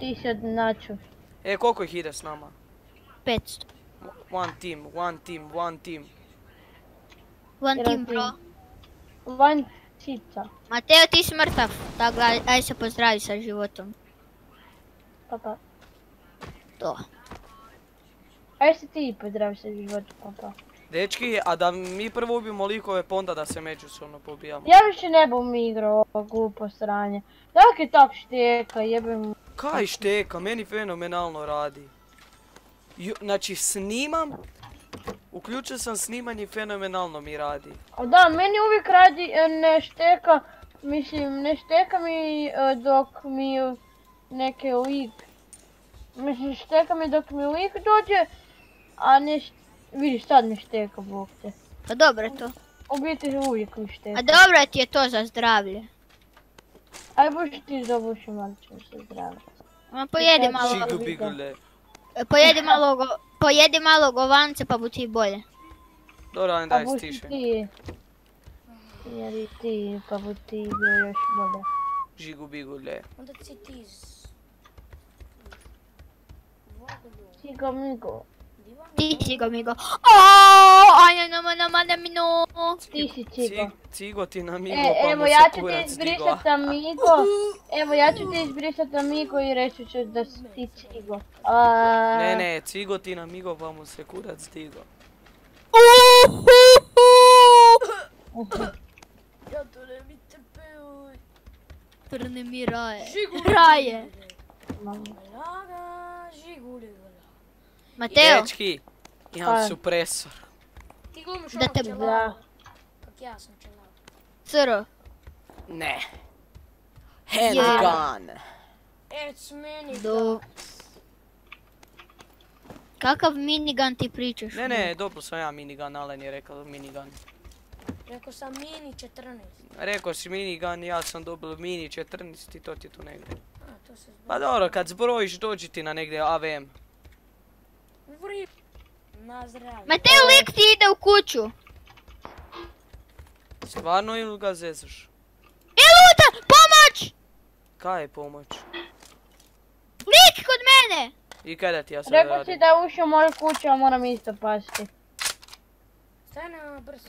ti si od naču. E, koliko ih ide s nama? 500. One team, one team, one team. One team bro. Van cica. Mateo ti si mrtav, tako aj, aj se pozdravi sa životom. Pa pa. To. Aj se ti pozdravi sa životu, pa pa. Dečki, a da mi prvo ubijemo likove, pa onda da se međusobno pobijamo. Ja više ne bum igrao ovo glupo sranje. Dak je tak šteka, jebem. Kaj šteka, meni fenomenalno radi. Znači snimam, uključio sam snimanje i fenomenalno mi radi. A da, meni uvijek radi, e, ne šteka, mislim, ne šteka mi e, dok mi neke lik, mislim, šteka mi dok mi lik dođe, a ne, š- vidiš sad mi šteka, bog te. Pa dobro je to. U biti uvijek mi šteka. A dobro ti je to za zdravlje. Aj boš ti zabuši malo ćemo se zdraviti. Ma pojedi malo. Čigu bigule. pojedi malo, go- pojedi malo govance pa bu ti bolje. Dobro, ajde Pa daj stiše. ti, jer i ti, pa bu ti bio još bolje. Žigu bigule. Onda si ti iz... Cigo migo, Divan? Ti si go migo. Aaaa, aj nama nama mi no. ti si cigo. Cig- Cigo ti na migo, E, pa evo ja ću ti izbrisat amigo. Evo ja ću ti izbrisat amigo i reći ću da si ti cigo. A, Ne, ne, cigo ti na migo, pa mu se kurac digo. Ja to ne mi tepeuj. Trne mi raje. Raje. Laga, žiguli. Mateo, Dečki, imam Kaj? supresor. Ti glumiš Da onog te- čelava. Kak ja sam čelav. Cro. Ne. Handgun. It's mini Do... Kakav minigun ti pričaš? Ne, ne, dobro sam ja minigun, Alen je rekao minigun. Rekao sam mini 14. Rekao si minigun, ja sam dobil mini 14 i to ti je tu negdje. A, to se zbog... Pa dobro, kad zbrojiš dođi ti na negdje AVM. Vri... Na zdravlje. Mateo lik ti ide u kuću. Stvarno ili ga zezaš? E luta, pomoć! Kaj je pomoć? Lik kod mene! I kada ti ja sad Rekao si radim? da je ušao u moju kuću, a moram isto pasti. Staj na brzo.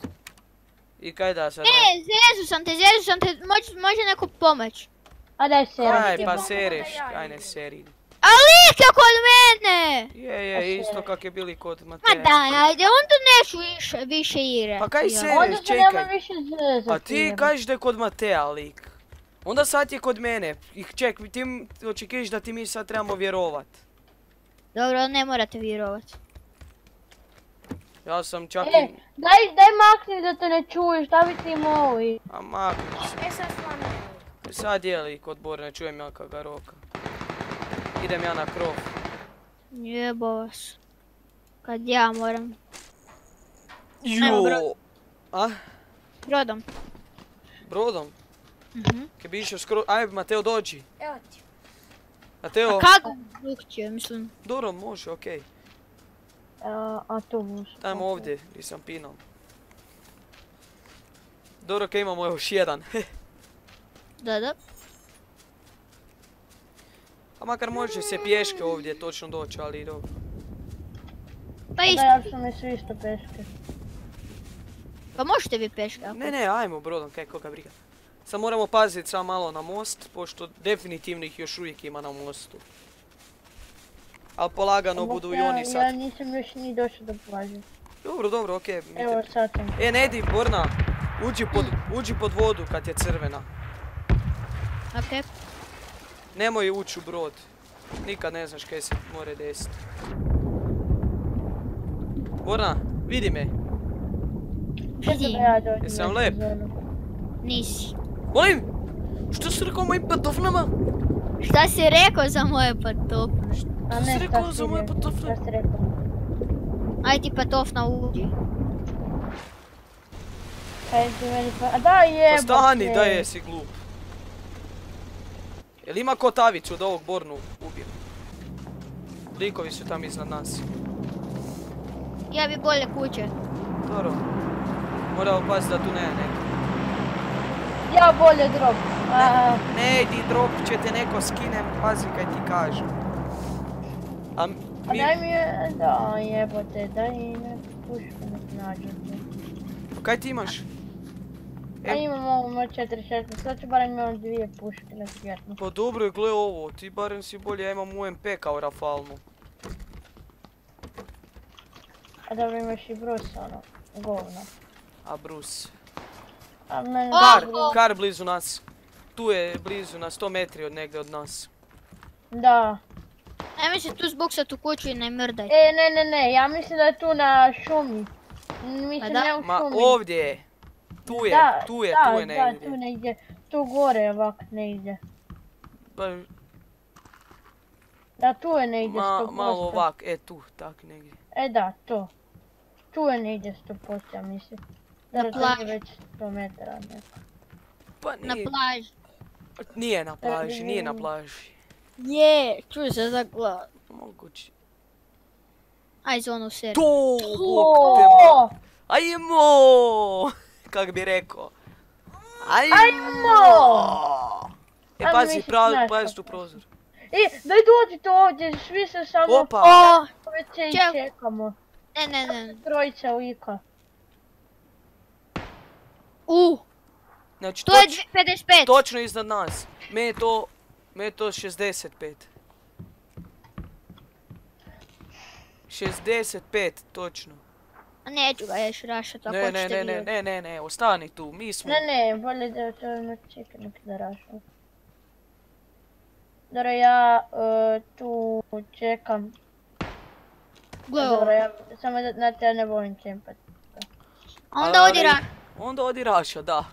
I kaj da sad E, radim? zezu sam te, zezu sam te, moć, može neko pomoć. A daj se ja. pa ja kaj ne. A lik je kod mene! Je, je, isto kak je bili kod Ma Mateja. daj, ajde, onda neću više, više igre. Pa kaj se- čekaj. nema više zezati. A ti kažeš da je kod Mateja lik. Onda sad je kod mene. I ček, ti očekuješ da ti mi sad trebamo vjerovat. Dobro, ne morate vjerovat. Ja sam čak E, i... daj, daj makni da te ne čuješ, da bi ti moji. A makni se. E sad stvarno. Sad je lik odbor, ne čujem ja kak ga roka. Idem ja na krov. Jebo vas. Kad ja moram. Jo! bro. A? Brodom. Brodom? Mhm. Kaj bi išao skoro... Aj, Mateo dođi. Evo ti. Mateo, A kako drugčije, mislim. dobro, može, okej. A, bus. Ajmo ovdje, gdje sam pinao. Dobro, kaj imamo još jedan. Da, da. A makar može se pješke ovdje točno doći, ali dobro. Pa isto. Da, ja su mi svi isto peške. Pa možete vi peške. ako- Ne, ne, ajmo brodom, kaj koga briga. Sad moramo paziti samo malo na most, pošto definitivno ih još uvijek ima na mostu. Ali polagano budu i ja, oni Ja sad. nisam još ni došao do plaže. Dobro, dobro, okej. te- Evo sad sam. E, ne di, Borna, uđi pod, uđi pod vodu kad je crvena. Okej. Nemoj ući u brod. Nikad ne znaš kaj se more desiti. Borna, vidi me. Dođem. Jesam lep? Nisi. Molim! Što si rekao mojim pantoflama? Šta si rekao za moje patofne? A Što si rekao šta za si moje rekao? pantofle? Šta si rekao? Aj ti patofna uđi. Kaj ti meni pa... A da jebate. Pa stani, da jesi glup. Jel ima kotavicu da ovog Bornu ubijem? Likovi su tam iznad nas. Ja bi bolje kuće. Dobro. Moramo paziti da tu neko. Ja bolje drop. A, Ne idi drop će te neko skinem, pazi kaj ti kažem. A m- a mi, daj mi, je- da jebote, daj mi neku pušku nađete. kaj ti imaš? Ja E- imam ovu M416, sad ću barem imam dvije puške na svijetlu. Pa dobro je, gle ovo, ti barem si bolje, ja imam UMP kao rafalnu. A dobro imaš i brus, ono, govno. A Bruce. A meni Kar, kar blizu nas. Tu je blizu na 100 metri od negdje od nas. Da. Ajme se tu zbuksat u kuću i ne mrdaj. E, ne, ne, ne, ja mislim da je tu na šumi. Mislim, Pa da. ne u Ma šumi. ovdje je. Tu je, Da, tu je, da, tu je Da, negdje. tu negdje. Tu gore ovak negdje. Pa, Da, tu je negdje ma, 100%. malo ovak, e tu, tak negdje. E da, to. Tu je negdje 100%, ja mislim. Dobro, to plaži. je već 100 metara. neko. Pa Na nije, plaži. nije na plaži, nije na plaži. Je, čuj se za glas. Moguće. Aj zonu seriju. To, Ajmo! Kak bi rekao. Ajmo! E Ajmo pazi, više pravi, pazi tu prozor. E, daj dođite ovdje, svi se samo Opa! O, WC i Ček. čekamo. ne, ne, ne. Trojica u Ika. U, Znači, to je toč- 55. točno iznad nas. Me je to, me je to 65. 65, točno. A Neću ga još rašat ako Ne, ne, ne, ne, ne, ne, ne, ostani tu, mi smo... Ne, ne, bolje da to ne čekaj nek da rašam. Dobro, ja e, tu čekam. Dobro, ja samo da na te ja ne volim čempat. Onda odi ra... Onda odi raša, da.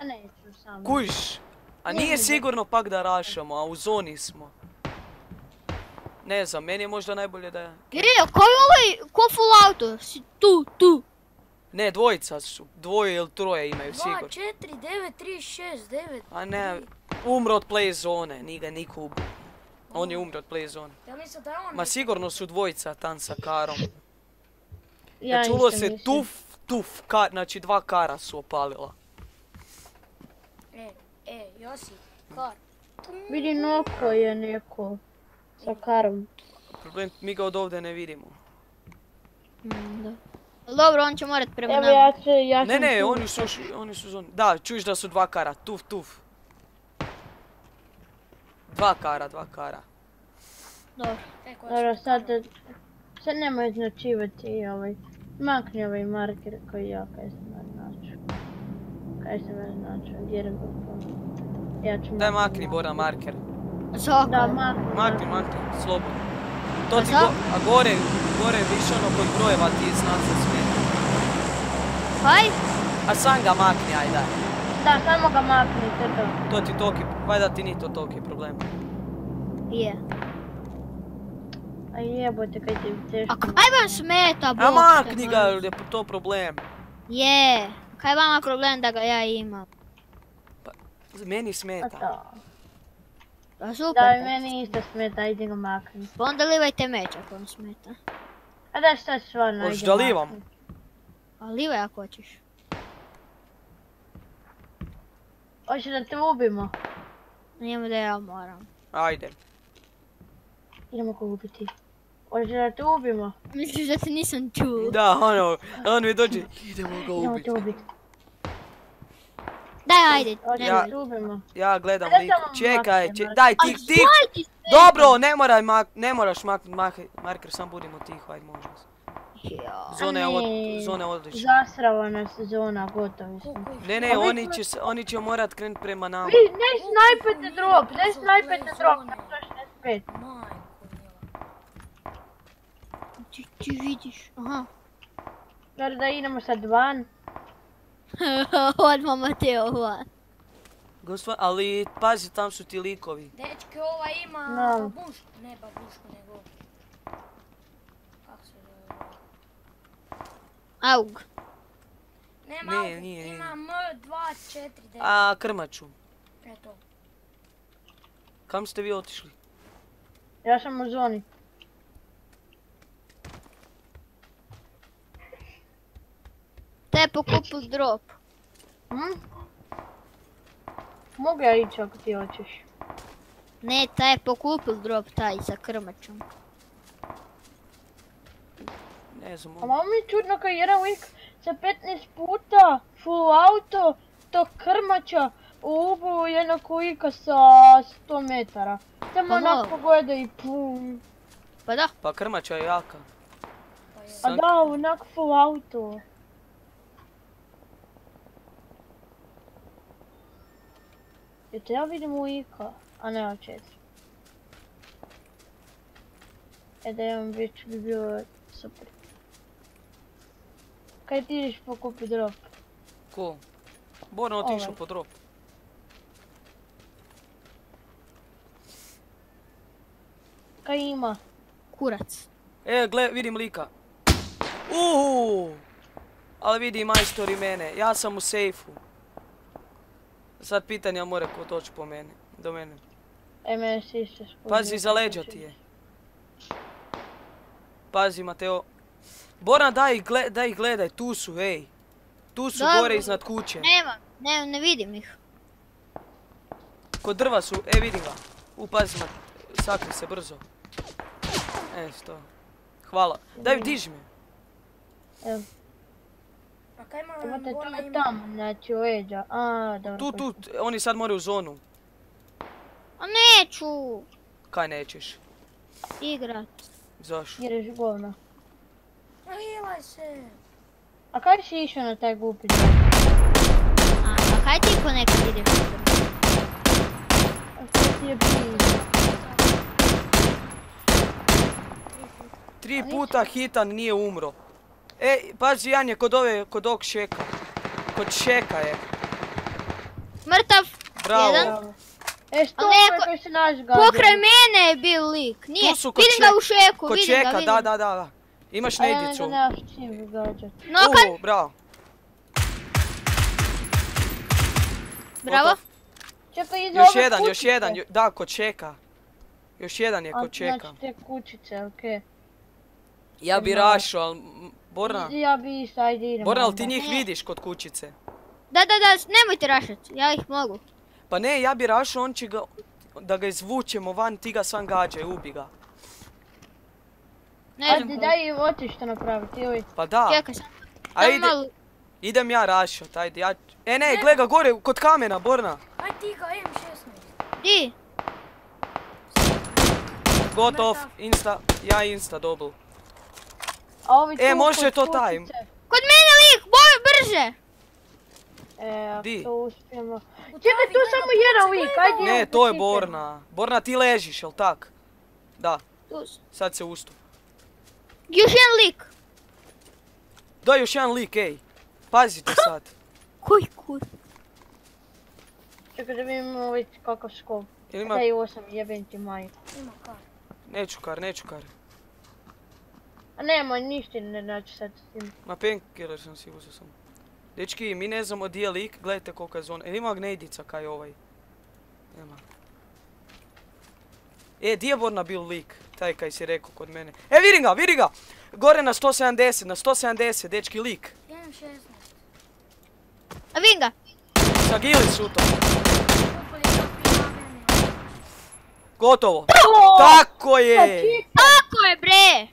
A neću samo. Kužiš? A nije sigurno pak da rašamo, a u zoni smo. Ne znam, meni je možda najbolje da... Je, ko je ovaj, ko full auto? Si tu, tu. Ne, dvojica su. Dvoje ili troje imaju 2, sigurno. 4, 9, 3, 6, 9. A ne, umro od play zone, nije ga niko ubio. On je umro od play zone. Ja mislim da je on... Ma sigurno su dvojica tam sa karom. Ja Ja čulo isto se mislim. tuf, tuf, kar, znači dva kara su opalila. E, e, Josip, kar. Vidim oko je neko. Sa karom. Problem, mi ga od ovdje ne vidimo. Mm, da. Dobro, on će morat prema Evo ja ću, ja Ne, ne, oni su, još- oni su zoni. Da, čuješ da su dva kara, tuf, tuf. Dva kara, dva kara. Dobro. Dobro, sad, sad nemoj značivati ovaj. Makni ovaj marker koji ja kaj sam naznačio. Kaj sam naznačio, jer ga Ja ću Daj makni. Bora marker. Da, makni. Makni, makni, slobodno. To ti za- go, a gore, gore više ono kod brojeva ti znak se smeta. Kaj? A sam ga makni, aj daj. Da, samo ga makni, to je to. To ti toki, valjda ti ni to toki problem. Je. A jebote kaj ti teško. A kaj vam smeta, bok A makni ga, je to problem. Je. Kaj vama problem da ga ja imam? Meni A smeta. Pa super. Da, i meni isto smeta, ajde ga makni. Pa onda livajte meč ako vam smeta. A da šta stvarno, Hoćeš ajde da livam? A livaj ako hoćeš. Hoće da te ubimo. Njemu da ja moram. Ajde. Idemo ga ubiti. Hoće da te ubimo. Misliš da te nisam čuo? Da, ono, on mi dođe, idemo ga Idemo ubiti. te ubiti. Ajde. Ubimo. Ja gledam Ajde lik, samo čekaj, makni, če- makni. daj A tih, tih, daj ti sve. dobro, ne moraj mak, ne moraš maknut mak- marker, sam budimo tiho, ajde može se. Ja. Zone, od, ne. zone odlične. Zasrava nas zona, gotovi smo. Ne, je? ne, oni će, se- oni će morat krenut prema nama. Vi, ne snajpete drop, ne snajpete drop na 165. Majko mila. Ti, ti vidiš. Aha. Dobro da idemo sad van. Odmah Mateo van. Gospod, ali pazi, tam su ti likovi. Dečki, ova ima Da. babušku, ne babušku, nego... Kako se zove? Aug. Nema Ne, nije. ima M249. A, krmaču. Eto. Kam ste vi otišli? Ja sam u zoni. Te pokupil drop. Hm? Mogu ja ići ako ti hoćeš. Ne, taj je pokupil drop taj sa krmačom. Ne znam, A malo mi je čudno kad jedan lik sa 15 puta full auto tog krmača ubu jednog lika sa 100 metara. Samo Pa onako malo. gleda i pum. Pa da, pa krmača je jaka. Pa je. A da, onak full auto. Jete ja vidim lika? A ne, od četiri. E da imam već bi bilo super. Kaj ti ideš pokupi drop? Ko? Borna otišao po drop. Kaj ima? kurac. E, gle, vidim lika. Uhu! Ali vidi majstor i mene. Ja sam u sejfu. Sad pitanje, mora ko doći po mene? Do mene. E, mene si isto spustio. Pazi, za leđa ti je. Pazi, Mateo. Borna, daj ih, gle- daj ih gledaj, tu su, ej. Tu su gore iznad kuće. Nema, ne, ne vidim ih. Kod drva su, e vidim ga. U, pazi, ma, sakri se brzo. E, sto. Hvala. Daj, diži me. Evo, A kaj ima imate tu ima? tamo, znači leđa. A, dobro. Tu, tu, oni sad moraju u zonu. A neću Kaj nećeš? igrat. Zašto? Jer je govno. A hilaj se. A kaj si išao na taj glupi? A, a kaj ti ponekad ideš? na? A šta ti je blizu? Tri puta hitan nije umro. E, pazi, Jan je kod ove, kod ovog šeka. Kod šeka je. Mrtav, Bravo. Jedan. E, što ovaj neko- koji se naš gađa? pokraj mene je bio lik. Nije, vidim ga u šeku, Kod vidim ga, šeka, vidim. da, da, da, da. Imaš A ja nedicu. ne nemaš čim gađat. Nokan, U, bravo. bravo. Čekaj, Još ove jedan, još jedan, da, kod šeka. Još jedan je A, kod šeka. Znači te kućice, okej. Ja bi rašao, ali... Borna, Ja bi isto, ajde idemo. Borna, ali ti njih Ne. vidiš kod kućice. Da, da, da, nemojte rašat, ja ih mogu. Pa ne, ja bi rašao, on će ga... Da ga izvučemo van, ti ga sam gađaj, ubi ga. Ne znam Ajde, daj im otiš što napraviti, ovaj. Pa da, Čekaj sam. ajde, idem ja rašat, ajde, ja... E ne, gle ga gore, kod kamena, Borna. Aj ti ga M16. Di? Gotov, insta, ja insta dobil. E, može to taj. Kod mene lik, boj, brže! E, ako Di? to uspijemo. Čekaj, tu samo jedan lik, ajde. Ne, to je Borna. Borna, ti ležiš, jel tak? Da, sad se ustu. Još jedan lik. Daj još jedan lik, ej. Pazite sad. Koji kur? Čekaj da vidim ovaj kakav skop. Ima... Daj osam, jebem ti majku. Ima kar. Neću kar, neću kar. A nema ništa ne znači sad s tim. Ma painkiller sam si uzeo sam. Dečki, mi ne znamo di je lik, gledajte kolika je zona. Jel ima gnejdica kaj ovaj? Nema. E, di je Borna bil lik? Taj kaj si rekao kod mene. E, vidim ga, vidim ga! Gore na 170, na 170, dečki lik. M16. A vidim ga. Sa gili su to. Gotovo. Tako je! Tako je bre!